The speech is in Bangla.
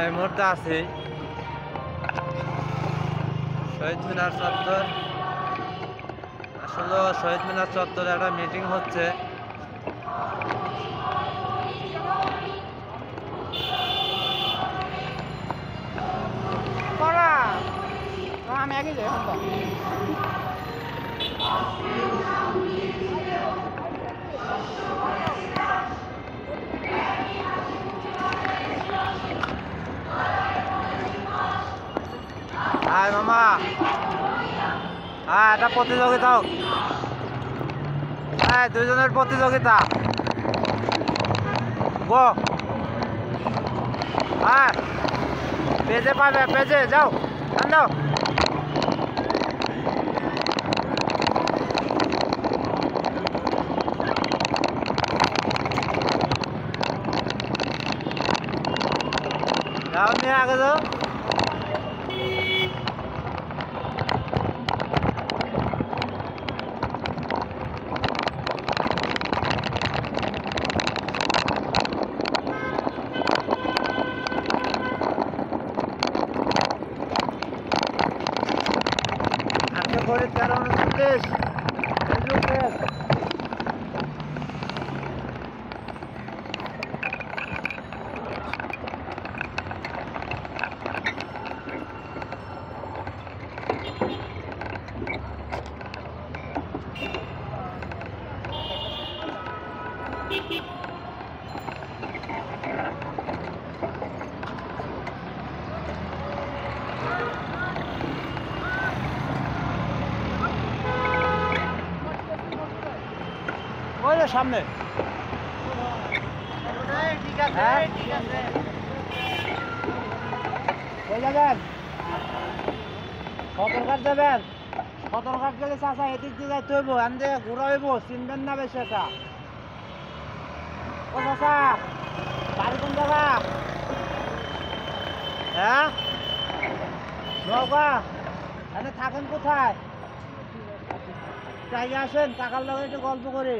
এই মুহূর্তে আছি। শহীদ মিনার চত্বর। আসলে শহীদ মিনার চত্বরে একটা মিটিং হচ্ছে করা আমি আগে যাই, এখন। আয় মামা। হ্যাঁ এটা প্রতিযোগিতা হোক। হ্যাঁ দুজনের প্রতিযোগিতা। গো হ্যাঁ পেজে পাবে পেজে, যাও। যাও যাও নিয়ে আগে যাও। আজকে ঘড়ির তেরো উনচল্লিশ ওই যে সামনে ঠিক আছে? ঠিক আছে যাবেন? সতর্কার দেবেন? সতর্কার গেলে চাষা এদিক দিয়ে যাইতে হইব? আমি যে ঘুরা হইব চিনবেন না বেশি এটা হ্যাঁ? থাকেন কোথায়? চাই আসেন টাকার লগে একটু গল্প করি।